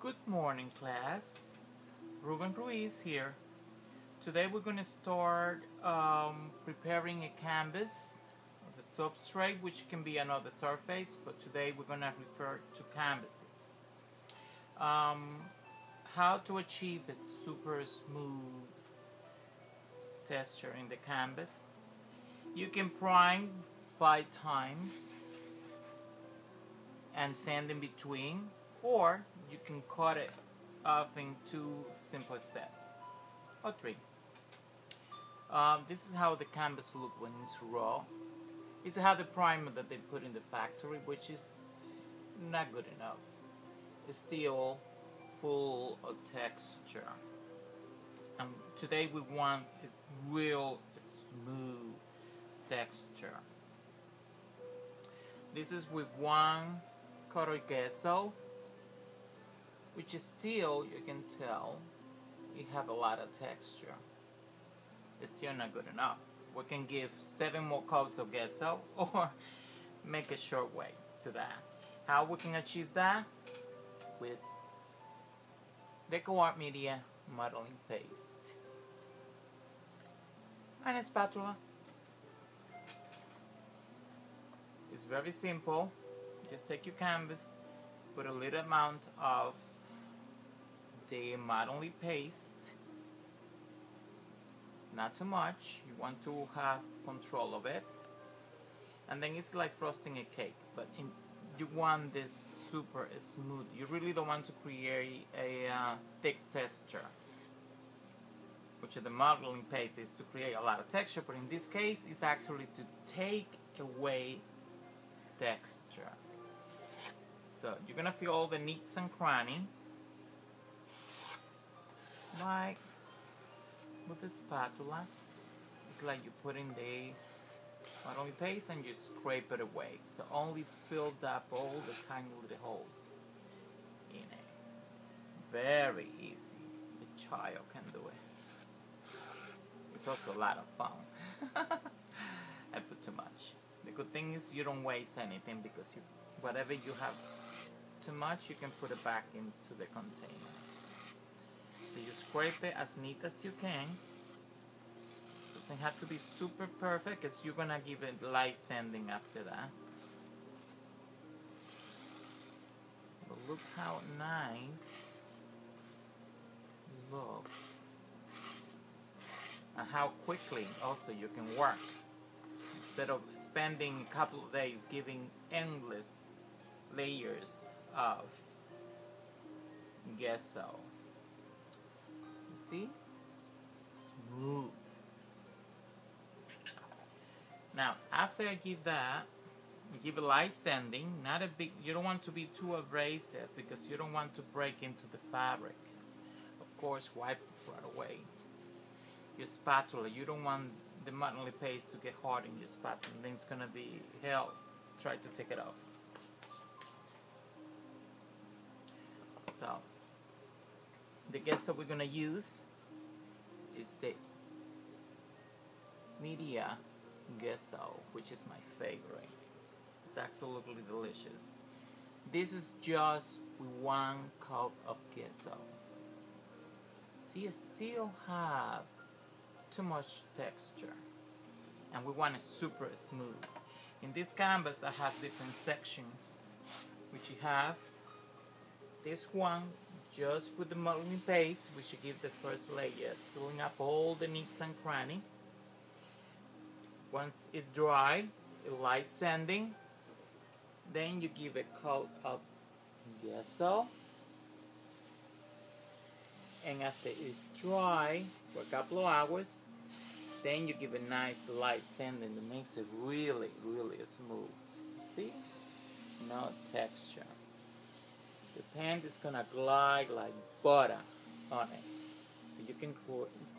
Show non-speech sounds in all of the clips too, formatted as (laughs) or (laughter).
Good morning class. Ruben Ruiz here. Today we're going to start um, preparing a canvas, the substrate which can be another surface, but today we're going to refer to canvases. Um, how to achieve a super smooth texture in the canvas. You can prime five times and sand in between or you can cut it off in two simple steps or three. Um, this is how the canvas look when it's raw. It's how the primer that they put in the factory which is not good enough. It's still full of texture. And today we want a real smooth texture. This is with one color gesso which is still, you can tell, you have a lot of texture. It's still not good enough. We can give seven more coats of gesso (laughs) or make a short way to that. How we can achieve that? With DecoArt Media modeling paste. And a spatula. It's very simple. Just take your canvas, put a little amount of the modeling paste. Not too much. You want to have control of it. And then it's like frosting a cake, but in, you want this super smooth. You really don't want to create a uh, thick texture which the modeling paste is to create a lot of texture, but in this case, it's actually to take away texture. So you're gonna feel all the nicks and crannies, like with a spatula. It's like you put in the modeling paste and you scrape it away. So only filled up all the tiny little holes in it. Very easy. the child can do it. It's also a lot of fun. (laughs) I put too much. The good thing is you don't waste anything because you, whatever you have too much, you can put it back into the container. So you scrape it as neat as you can. Doesn't have to be super perfect because you're gonna give it light sanding after that. But look how nice looks and how quickly also you can work instead of spending a couple of days giving endless layers of gesso. See? Smooth. Now, after I give that, give a light sanding, not a big, you don't want to be too abrasive because you don't want to break into the fabric. Of course, wipe right away your spatula. You don't want the modeling paste to get hard in your spatula. Then it's gonna be hell. Try to take it off. The gesso we're gonna use is the Media gesso, which is my favorite. It's absolutely delicious. This is just one cup of gesso. See, I still have too much texture and we want it super smooth. In this canvas I have different sections which you have this one just with the modeling paste which you give the first layer filling up all the nicks and cranny. Once it's dry, a light sanding, then you give a coat of gesso and after it's dry for a couple of hours then you give a nice light sanding that makes it really really smooth. See? No texture paint is gonna glide like butter on it. So you can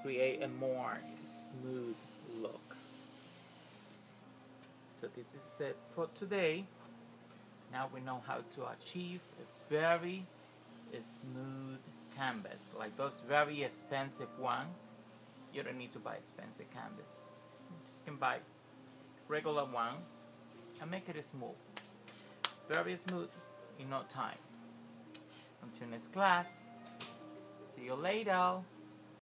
create a more smooth look. So this is it for today. Now we know how to achieve a very smooth canvas like those very expensive one. You don't need to buy expensive canvas. You just can buy regular one and make it smooth. Very smooth in no time until next class. See you later.